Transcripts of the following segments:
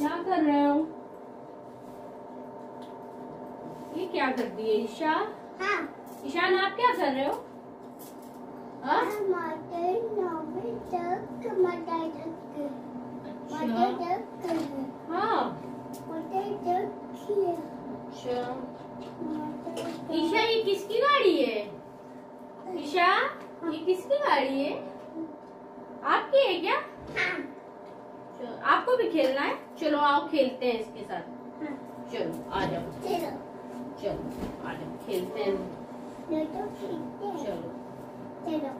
क्या कर रहे हो? ये क्या कर दिए ईशा? हाँ। ईशान आप क्या कर रहे हो? हाँ? मटर अच्छा। हाँ। अच्छा। ईशा ये किसकी गाड़ी है? ईशा ये किसकी गाड़ी है? आपकी है क्या? हाँ आपको भी खेलना है। चलो आओ खेलते हैं इसके साथ। हाँ। चलो आ जाओ। चलो। चलो आ जाओ खेलते हैं। तो हैं। चलो। चलो।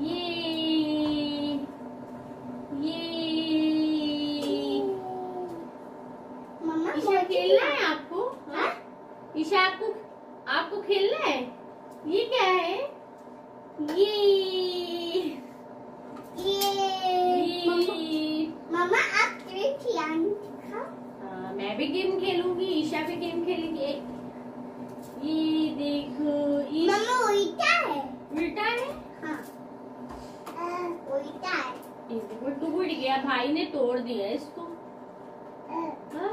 ये ये। मम्मा ईशा खेलना है आपको? हाँ? ईशा आपको आपको खेलना है? ये क्या है? ये मम्मा- ये मम्मा आप ट्रिक यान दिखाओ हाँ, मैं भी गेम खेलूँगी ईशा भी गेम खेलेंगे ये देखो ये मम्मा उल्टा है उल्टा है हाँ अ, उल्टा है ये देखो टूट गया भाई ने तोड़ दिया इसको। हाँ?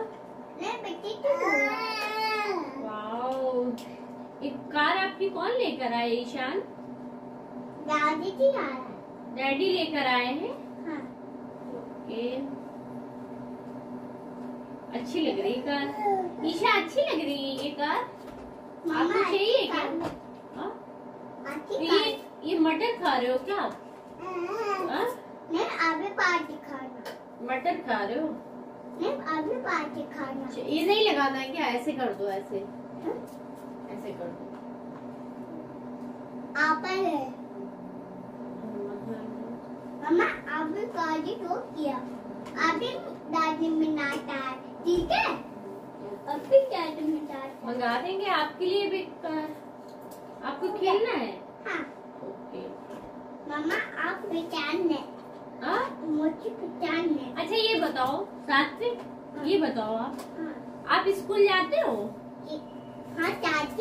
मैं बेटी को वाओ। ये कार आपकी कौन लेकर आए ईशान? दादी की है। डैडी लेकर आए हैं? हाँ। ओके। अच्छी लग रही कार। ईशा अच्छी लग रही है ये कार? आपको चाहिए क्या? हाँ? तो ये ये मटर खा रहे हो क्या? आप हाँ? मैं अभी पार्टी खाना मटर खा रहे हो? मैं अभी पार्टी खाना ये नहीं लगाना है क्या? ऐसे कर दो ऐसे। ऐसे कर दो। आपल है। मम्मा अभी पार्टी तो किया? अभी दादी में नाटा है ठीक है? अभी दादी में नाटा मंगा देंगे आपके लिए भी कार आपको खेलना है? हाँ। ओके मम्मा आप पहचानने हाँ? पहचानने अच्छा ये बताओ सात्विक ये बताओ आप। हाँ। आप स्कूल जाते हो? हाँ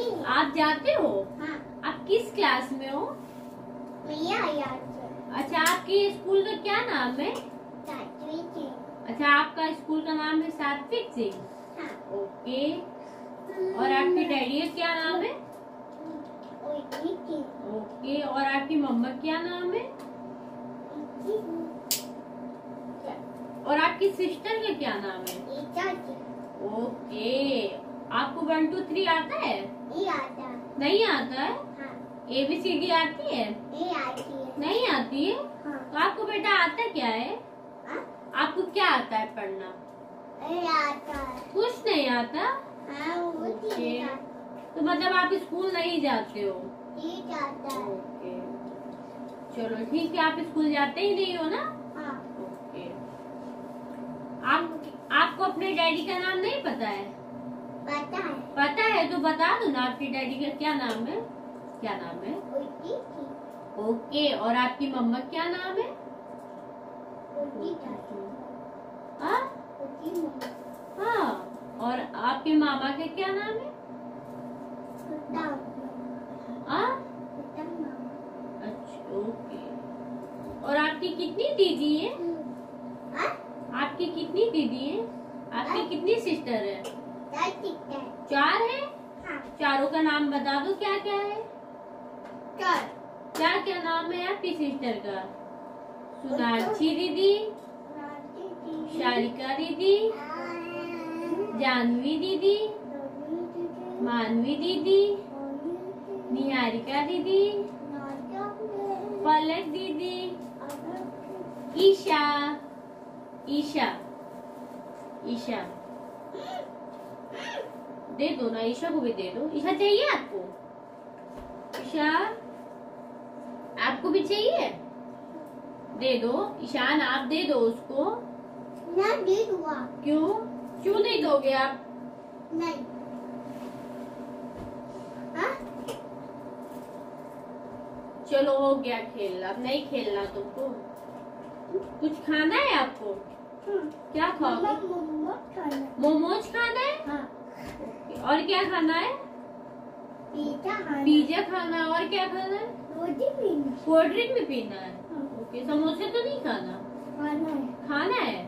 है। आप जाते हो? हाँ। आप किस क्लास में हो? अच्छा आपके स्कूल का क्या नाम है? अच्छा आपका स्कूल का नाम है सात्विक सिंह हाँ। ओके। और आपके डैडी का क्या नाम है? ओके और आपकी मम्मा क्या नाम है? और आपकी सिस्टर का क्या नाम है? ओके आपको वन टू थ्री आता है? आता नहीं आता है? हाँ। ए बी सी डी आती है? है। नहीं आती है? हाँ। तो आपको बेटा आता क्या है? हाँ? आपको क्या आता है पढ़ना? आता कुछ नहीं आता? हाँ तो मतलब आप स्कूल नहीं जाते हो? जाता है। चलो ठीक है आप स्कूल जाते ही नहीं हो ना? हाँ। ओके। आप आपको अपने डैडी का नाम नहीं पता है? पता है। पता है तो बता दो ना आपके डैडी का क्या नाम है? क्या नाम है? ओके और आपकी मम्मा क्या नाम है? हाँ हाँ और आपके मामा का क्या नाम है कुत्ता हाँ कुत्ता मामा अच्छा ओके और आपकी कितनी दीदी है? हाँ? आपकी कितनी दीदी है? आपकी कितनी सिस्टर है? चार है? हाँ। चारों का नाम बता दो क्या क्या है? कर क्या क्या नाम है आपकी सिस्टर का? सुनाक्षी दीदी शारिका दीदी जानवी दीदी मानवी दीदी निहारिका दीदी। पलक दीदी ईशा ईशा ईशा दे दो ना ईशा को भी दे दो। ईशा चाहिए आपको? ईशा आपको भी चाहिए? दे दो। ईशान आप दे दो उसको। ना दे दूँगा। क्यों? क्यों नहीं दोगे आप? नहीं हाँ चलो हो गया खेलना अब नहीं खेलना तुमको। कुछ खाना है आपको? क्या खाओगे? खाना मोमोज खाना है? हाँ। और क्या खाना है? पिज्जा खाना है। और क्या खाना है? कोल्ड ड्रिंक भी पीना है? हाँ, ओके समोसे तो नहीं खाना? खाना है। खाना है?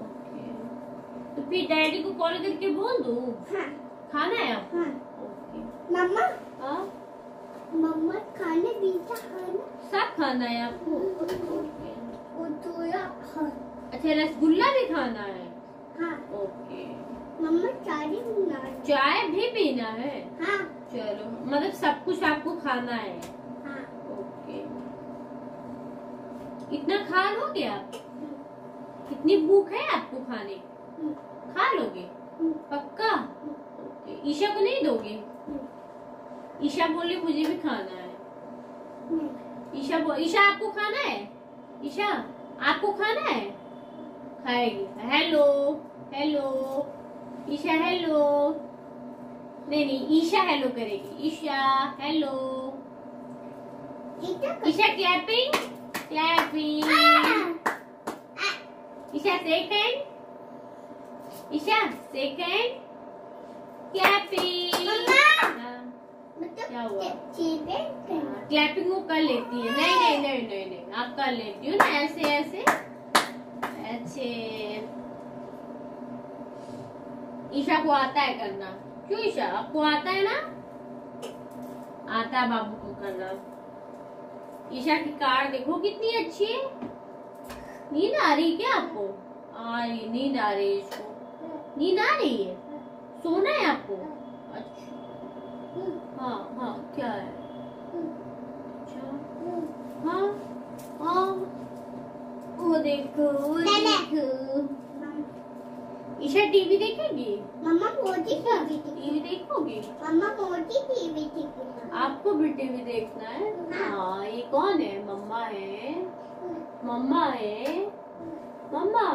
ओके। फिर डैडी को कॉल करके बोल दू। हाँ। खाना है आपको? हाँ ओके मम्मा हाँ मम्मा खाने पीछा खाना सब खाना है आपको? हाँ। अच्छा रसगुल्ला भी खाना है? हाँ। ओके। मम्मा चाय बना चाय भी पीना है? हाँ। चलो मतलब सब कुछ आपको खाना है? हाँ। ओके। इतना खा लोगे आप? कितनी भूख है आपको खाने? खा लोगे? पक्का? ईशा को नहीं दोगे? ईशा बोले मुझे भी खाना है। ईशा ईशा आपको खाना है? ईशा आपको खाना है? खाएगी। Hello hello Isha hello. नहीं नहीं ईशा हेलो करेगी। Isha hello. Isha clapping clapping Isha second Isha second clapping क्या हुआ? क्लैपिंग वो कर लेती है। नहीं नहीं नहीं नहीं नहीं, आप कर लेती हो ना, ऐसे ऐसे। ऐसे ईशा को आता है करना। क्यों ईशा? आपको आता है ना? आता है बाबू को करना। ईशा की कार देखो, कितनी अच्छी है। नींद आ रही है क्या आपको? आ रही नींद आ रही है इसको। नींद आ रही है? सोना है आपको? अच्छा। हाँ हाँ क्या है? अच्छा। हाँ हाँ। वो देखो वो देखो। ईशा टीवी देखेगी? मम्मा मोटी टीवी टीवी देखोगी। मम्मा मोटी टीवी थी आपको भी टीवी देखना है। हाँ ये कौन है? मम्मा है। मम्मा है। मम्मा।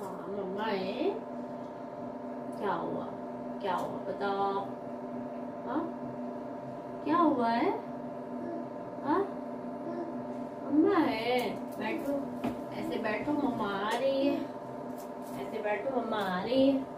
हाँ मम्मा है। क्या हुआ? क्या हुआ? बताओ। हा? क्या हुआ है? हाँ? अम्मा है। बैठो। ऐसे बैठो, मम्मा आ रही है। ऐसे बैठो, मम्मा आ रही है।